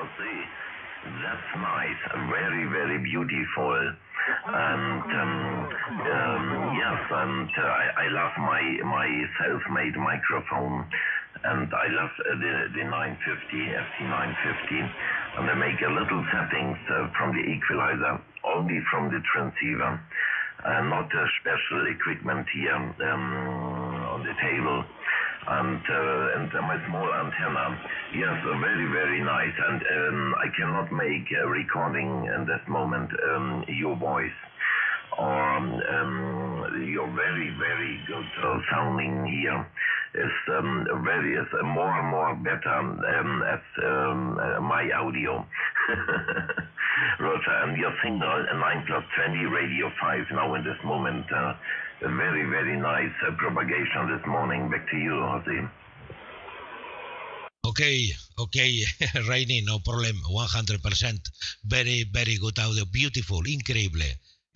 That's nice. Very, very beautiful. And um, um, yes, and uh, I, I love my my self-made microphone, and I love uh, the the 950 FT 950, and I make a little settings uh, from the equalizer only from the transceiver, not a special equipment here um, on the table and uh, and my small antenna. Yes, uh, very very nice. And um, I cannot make a recording in this moment um, your voice. Or um, your very very good uh, sounding here is um, is more and more better um, as um, uh, my audio. Roger, and your signal 9 plus 20 radio 5 now in this moment. Uh, a very, very nice uh, propagation this morning. Back to you, Jose. Okay, okay, Rainy, no problem, 100%. Very, very good audio, beautiful, incredible.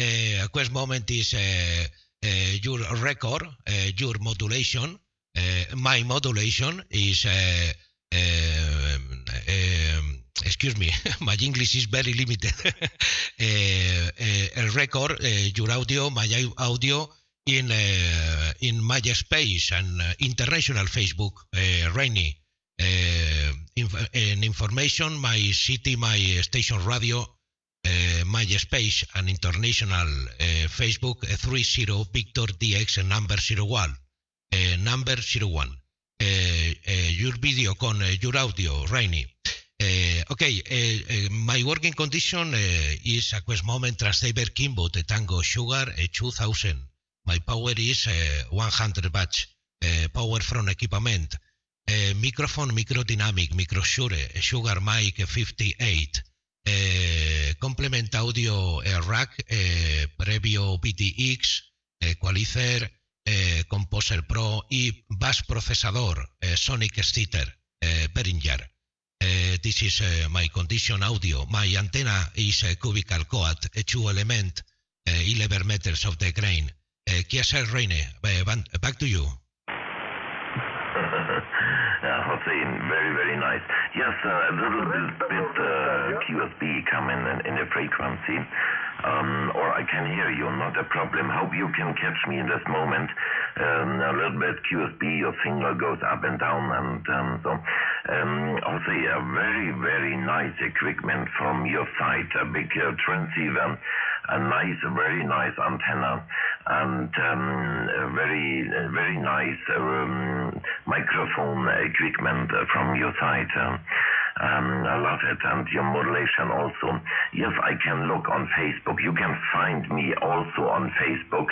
Uh, quest moment is uh, uh, your record, uh, your modulation. Uh, my modulation is, uh, um, um, excuse me, my English is very limited. record, your audio, my audio in uh, in MySpace and uh, international Facebook, uh, Rainy. Uh, inf in information, my city, my station radio, uh, MySpace and international uh, Facebook, uh, 30 Victor DX number 01. Number 01. Uh, uh, your video con uh, your audio, Rainy. Okay, my working condition is a quest moment transceiver Kimbo the Tango Sugar 2000. My power is uh, 100 watts. Power from equipment. Microphone microdynamic, microsure, sugar mic 58. complement audio rack, previo PTX, equalizer, Composer Pro y bass procesador, Sonic Stheater, Behringer. this is my condition audio. My antenna is a cubical coat, two element, 11 meters of the grain. Uh, Kiesa Reine, back to you. yeah, Hossein, very, very nice. Yes, uh, a little bit, bit uh, QSB coming in, in the frequency, um, or I can hear you, not a problem. Hope you can catch me in this moment. Um, a little bit QSB, your signal goes up and down, and um, so um, also a very, very nice equipment from your side, a big uh, transceiver a nice, very nice antenna and um, very, very nice um, microphone equipment from your side. Um, I love it, and your modulation also. Yes, I can look on Facebook. You can find me also on Facebook.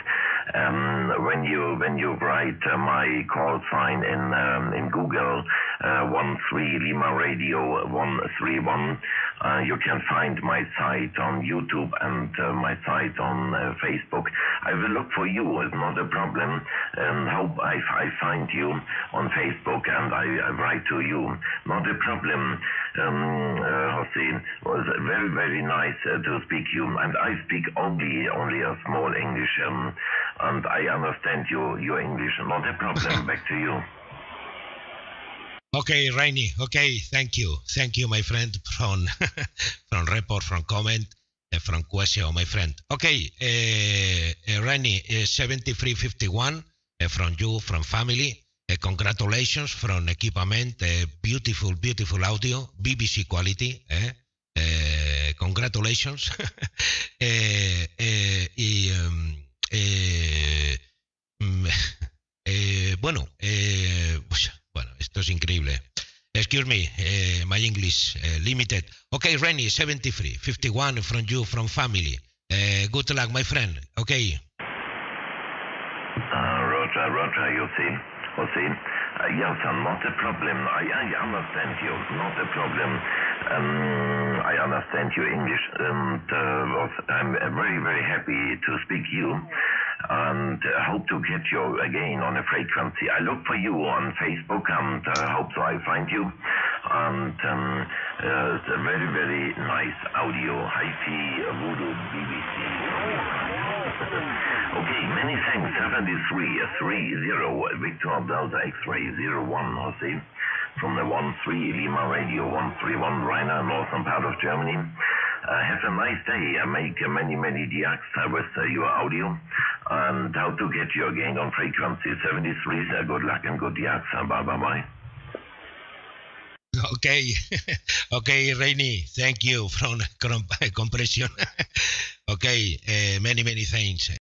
Um, when you when you write uh, my call sign in um, in Google uh, one three Lima Radio one three one, uh, you can find my site on YouTube and uh, my site on uh, Facebook. I will look for you. It's not a problem. Um, hope I, I find you on Facebook and I, I write to you. Not a problem um, uh, Jose, was very, very nice to speak to you. And I speak only only a small English, um, and I understand you, your English. Not a problem. Back to you. Okay, Rainy. Okay, thank you. Thank you, my friend, from from report, from comment, uh, from question, my friend. Okay, uh, uh, Rainy, uh, 7351 uh, from you, from family. Uh, congratulations from equipment, uh, beautiful, beautiful audio, BBC quality. Eh? Uh, congratulations. y, um, bueno, pues, bueno, esto es increíble. Excuse me, my English limited. Okay, Rennie, 73, 51 from you, from family. good luck, my friend. Okay. Uh, Roger, Roger, you see. Jose. Uh, yes, not a problem. I, I understand you. Not a problem. Um, understand your English, and uh, I'm very, very happy to speak you, and uh, hope to get you again on a frequency. I look for you on Facebook, and uh, hope so I find you. And um, uh, it's a very, very nice audio, hi-fi, voodoo, BBC. Okay, many thanks. 73 30 Victor Delta X-ray 01, Jose. From the 1-3 Lima Radio 131 Rhiner, northern part of Germany. Uh, have a nice day. Uh, make uh, many, many diaks with uh, your audio. And how to get your gang on frequency 73. Uh, good luck and good. Uh, bye, bye, bye. Okay, okay, Rainy, thank you from compression. okay, uh, many, many thanks.